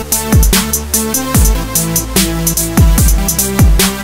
¡Gracias!